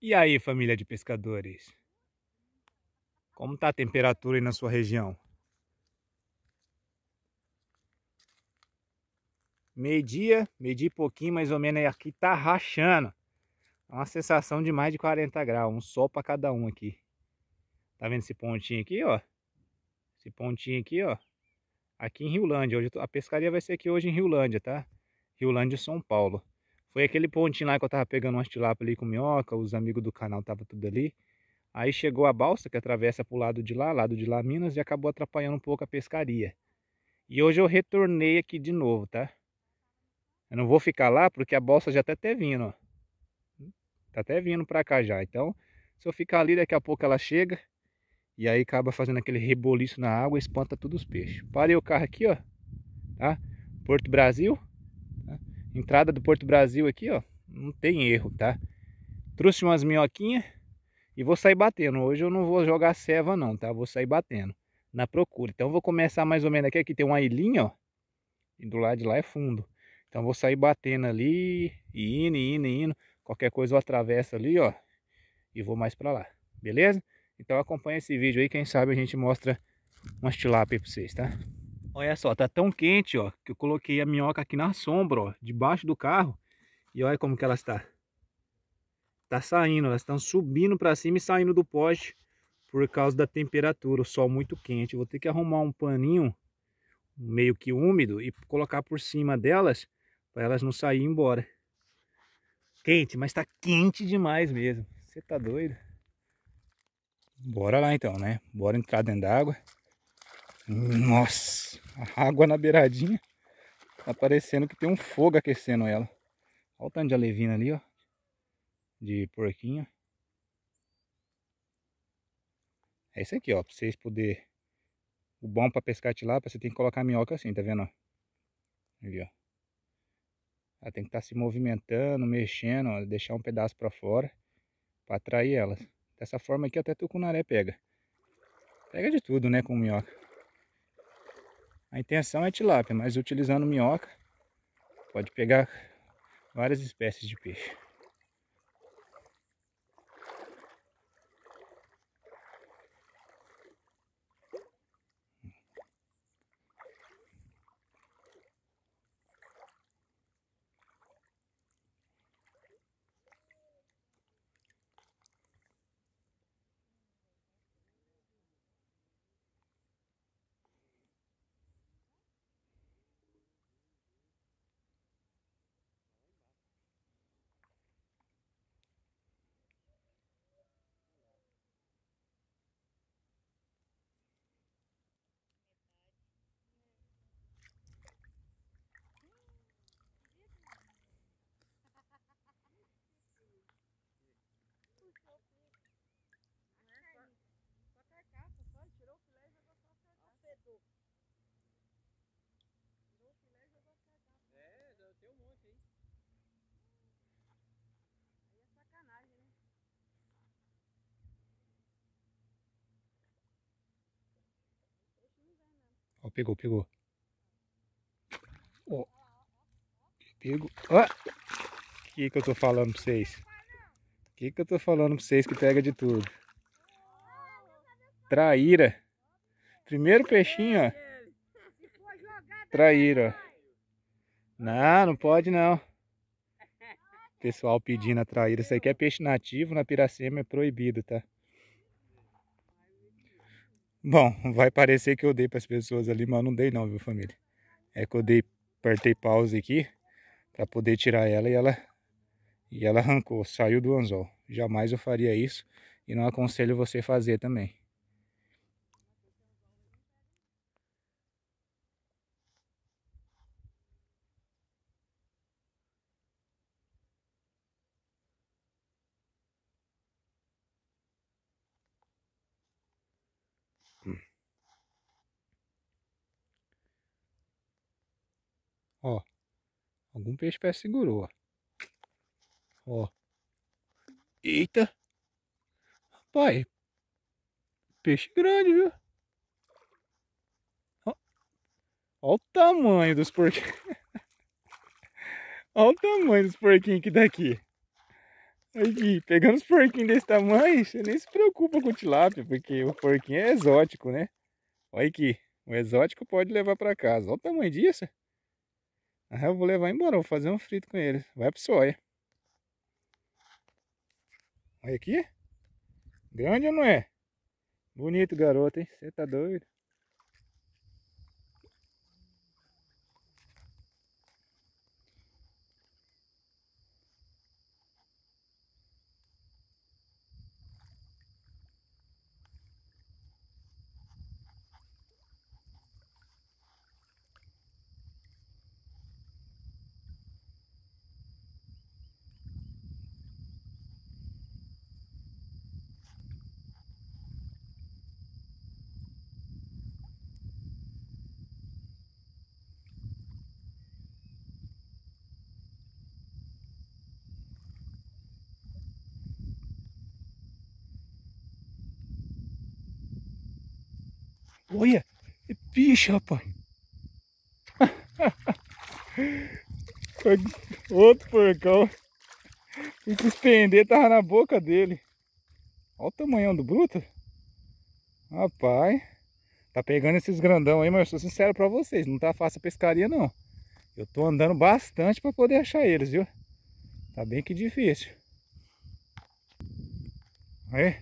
E aí, família de pescadores? Como está a temperatura aí na sua região? Meio-dia, meio-dia e pouquinho mais ou menos, aqui tá rachando. É uma sensação de mais de 40 graus, um sol para cada um aqui. Tá vendo esse pontinho aqui, ó? Esse pontinho aqui, ó. Aqui em Riolândia, hoje a pescaria vai ser aqui hoje em Riolândia, tá? Riolândia, São Paulo. Foi aquele pontinho lá que eu tava pegando umas tilápia ali com minhoca, os amigos do canal tava tudo ali. Aí chegou a balsa que atravessa pro lado de lá, lado de lá Minas, e acabou atrapalhando um pouco a pescaria. E hoje eu retornei aqui de novo, tá? Eu não vou ficar lá porque a balsa já tá até vindo, ó. Tá até vindo pra cá já. Então, se eu ficar ali, daqui a pouco ela chega. E aí acaba fazendo aquele reboliço na água espanta todos os peixes. Parei o carro aqui, ó. Tá? Porto Brasil. Entrada do Porto Brasil aqui, ó. Não tem erro, tá? Trouxe umas minhoquinhas e vou sair batendo. Hoje eu não vou jogar ceva não, tá? Vou sair batendo na procura. Então vou começar mais ou menos aqui. Aqui tem uma ilhinha, ó. E do lado de lá é fundo. Então vou sair batendo ali, e indo, indo, indo. Qualquer coisa eu atravesso ali, ó. E vou mais pra lá. Beleza? Então acompanha esse vídeo aí. Quem sabe a gente mostra umas tilápia pra vocês, tá? Olha só, tá tão quente, ó, que eu coloquei a minhoca aqui na sombra, ó, debaixo do carro. E olha como que ela está. Tá saindo, elas estão subindo para cima e saindo do poste por causa da temperatura, o sol muito quente. vou ter que arrumar um paninho meio que úmido e colocar por cima delas para elas não saírem embora. Quente, mas tá quente demais mesmo. Você tá doido? Bora lá então, né? Bora entrar dentro d'água. Nossa, a água na beiradinha. Tá parecendo que tem um fogo aquecendo ela. Olha o tanto de alevina ali, ó. De porquinho. É isso aqui, ó. Pra vocês poderem... O bom pra pescar tilápia, você tem que colocar a minhoca assim, tá vendo? Ali, ó. Ela tem que estar tá se movimentando, mexendo, ó, deixar um pedaço pra fora. Pra atrair elas. Dessa forma aqui até tucunaré pega. Pega de tudo, né, com minhoca. A intenção é tilápia, mas utilizando minhoca, pode pegar várias espécies de peixe. Pegou, pegou. Ó. Pegou. Ó. O que que eu tô falando pra vocês? O que que eu tô falando pra vocês que pega de tudo? Traíra. Primeiro peixinho, ó. Traíra, ó. Não, não pode não. Pessoal pedindo a traíra. Isso aqui é peixe nativo, na Piracema é proibido, tá? Bom, vai parecer que eu dei para as pessoas ali, mas não dei não, viu família? É que eu dei, apertei pause aqui para poder tirar ela e ela e ela arrancou, saiu do anzol. Jamais eu faria isso e não aconselho você fazer também. Ó. Algum peixe pé segurou, ó. Ó. Eita. Rapaz. Peixe grande, viu? Ó. O tamanho dos porquinhos. Ó o tamanho dos porquinhos que daqui. Aqui, pegando os porquinhos desse tamanho, você nem se preocupa com tilápia, porque o porquinho é exótico, né? Olha aqui, o exótico pode levar para casa. Olha o tamanho disso. Ah, eu vou levar embora, vou fazer um frito com eles. Vai pro soia. Olha aqui. Grande ou não é? Bonito garoto, hein? Você tá doido? Olha, é bicho, rapaz. Outro porcão. E suspender tava na boca dele. Olha o tamanhão do bruto. Rapaz. Tá pegando esses grandão aí, mas eu sou sincero pra vocês. Não tá fácil a pescaria, não. Eu tô andando bastante pra poder achar eles, viu? Tá bem que difícil. Aí.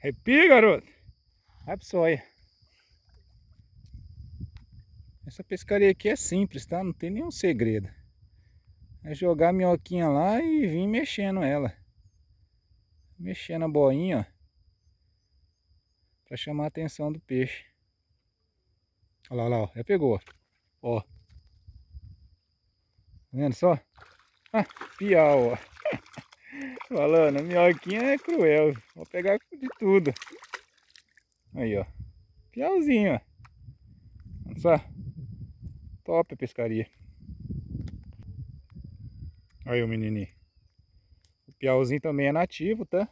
Arrepia, garoto. Vai pro sonho. Essa pescaria aqui é simples, tá? Não tem nenhum segredo. É jogar a minhoquinha lá e vir mexendo ela. Mexendo a boinha, ó. Pra chamar a atenção do peixe. Olha lá, olha lá, ó. Já pegou, ó. Tá vendo só? Ah, piau, ó. Falando, a minhoquinha é cruel. Vou pegar de tudo. Aí, ó. Piauzinho, ó. Olha. Top pescaria. Aí o menininho. O piauzinho também é nativo, tá?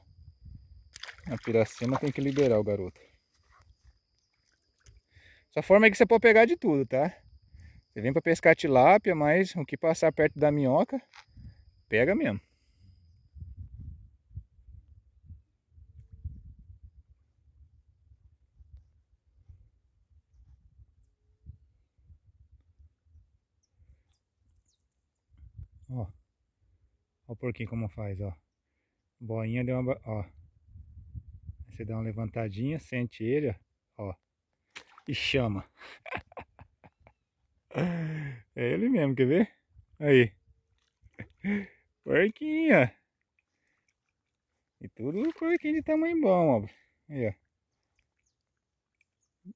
A piracema tem que liberar o garoto. Essa forma é que você pode pegar de tudo, tá? Você vem para pescar tilápia, mas o que passar perto da minhoca, pega mesmo. Ó. Ó o porquinho como faz, ó. Boinha deu uma... Ó. Você dá uma levantadinha, sente ele, ó. E chama. é ele mesmo, quer ver? Aí. Porquinho, E tudo porquinho de tamanho bom, ó. Aí, ó.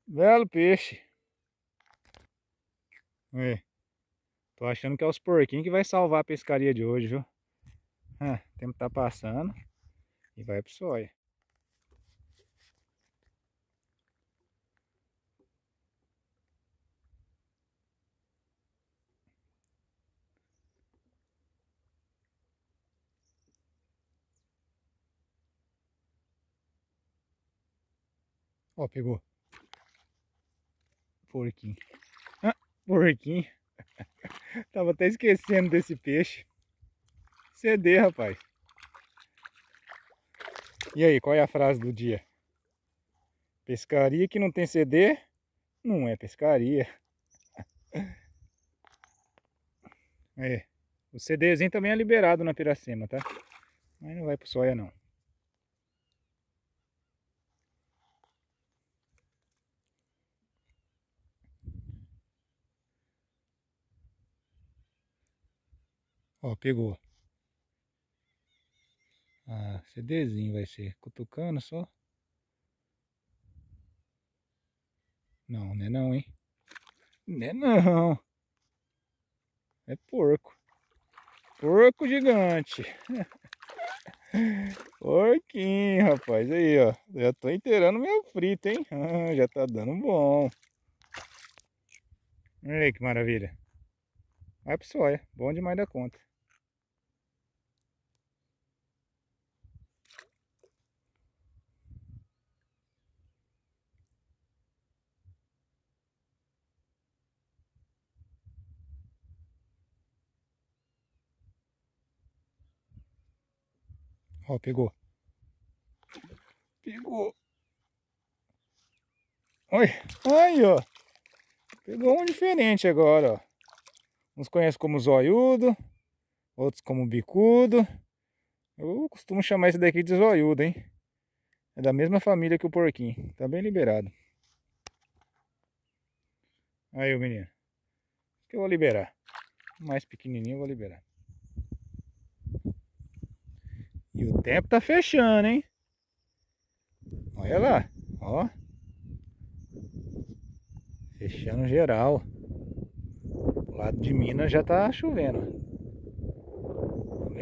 Belo peixe. Aí. Tô achando que é os porquinhos que vai salvar a pescaria de hoje, viu? Ah, o tempo tá passando e vai pro soia. Ó, pegou. Porquinho. Ah, porquinho. Tava até esquecendo desse peixe. CD, rapaz. E aí, qual é a frase do dia? Pescaria que não tem CD não é pescaria. É. O CDzinho também é liberado na Piracema, tá? Mas não vai pro soia não. Pegou. Ah, CDzinho vai ser. Cutucando só. Não, não é não, hein? Não é não. É porco. Porco gigante. Porquinho, rapaz. Aí, ó. Já tô inteirando meu frito, hein? Ah, já tá dando bom. Olha aí que maravilha. Vai pro soia. Bom demais da conta. Ó, pegou. Pegou. Oi, aí, ó. Pegou um diferente agora, ó. Uns conhecem como zoiudo, outros como bicudo. Eu costumo chamar esse daqui de zoiudo, hein? É da mesma família que o porquinho. Tá bem liberado. Aí o menino. Que eu vou liberar. mais pequenininho eu vou liberar. E o tempo tá fechando, hein? Olha lá, ó. Fechando geral. O lado de Minas já tá chovendo.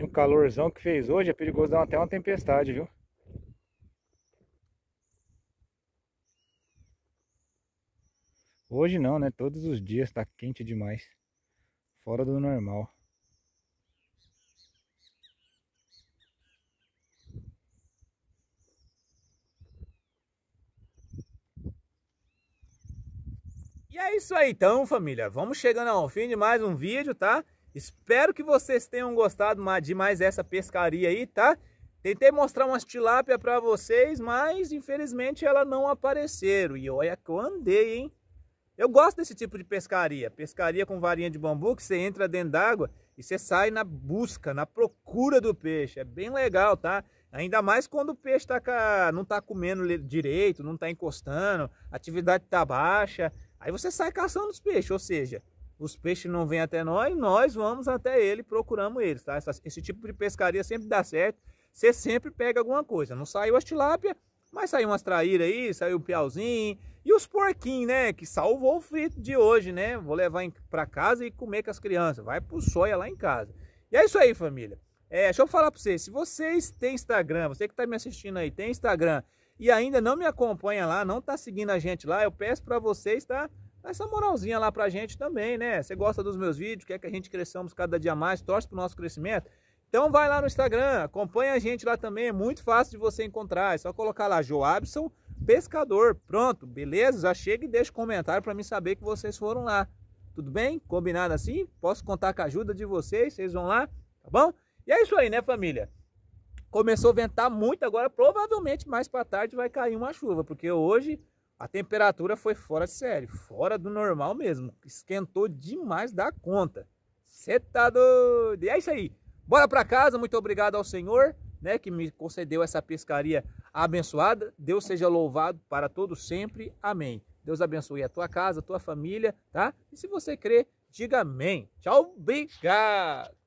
O calorzão que fez hoje é perigoso dar até uma tempestade, viu? Hoje não, né? Todos os dias tá quente demais. Fora do normal. É isso aí então, família. Vamos chegando ao fim de mais um vídeo, tá? Espero que vocês tenham gostado de mais essa pescaria aí, tá? Tentei mostrar umas tilápia para vocês, mas infelizmente ela não apareceram. E olha que eu andei, hein? Eu gosto desse tipo de pescaria. Pescaria com varinha de bambu, que você entra dentro d'água e você sai na busca, na procura do peixe. É bem legal, tá? Ainda mais quando o peixe tá, não tá comendo direito, não tá encostando, a atividade tá baixa. Aí você sai caçando os peixes, ou seja, os peixes não vêm até nós, nós vamos até ele, procuramos eles, tá? Esse tipo de pescaria sempre dá certo, você sempre pega alguma coisa. Não saiu as tilápia, mas saiu umas traíras aí, saiu um piauzinho. E os porquinhos, né? Que salvou o frito de hoje, né? Vou levar para casa e comer com as crianças. Vai pro soia lá em casa. E é isso aí, família. É, deixa eu falar para vocês. Se vocês têm Instagram, você que está me assistindo aí, tem Instagram e ainda não me acompanha lá, não tá seguindo a gente lá, eu peço para vocês, tá? Dá essa moralzinha lá pra gente também, né? Você gosta dos meus vídeos, quer que a gente cresçamos cada dia mais, torce pro nosso crescimento? Então vai lá no Instagram, acompanha a gente lá também, é muito fácil de você encontrar. É só colocar lá Joabson Pescador. Pronto, beleza? Já chega e deixa um comentário para mim saber que vocês foram lá. Tudo bem? Combinado assim? Posso contar com a ajuda de vocês? Vocês vão lá, tá bom? E é isso aí, né, família? Começou a ventar muito, agora provavelmente mais para tarde vai cair uma chuva, porque hoje a temperatura foi fora de série, fora do normal mesmo. Esquentou demais da conta. Você tá doido? E é isso aí. Bora para casa, muito obrigado ao Senhor, né, que me concedeu essa pescaria abençoada. Deus seja louvado para todos sempre. Amém. Deus abençoe a tua casa, a tua família, tá? E se você crê, diga amém. Tchau, obrigado.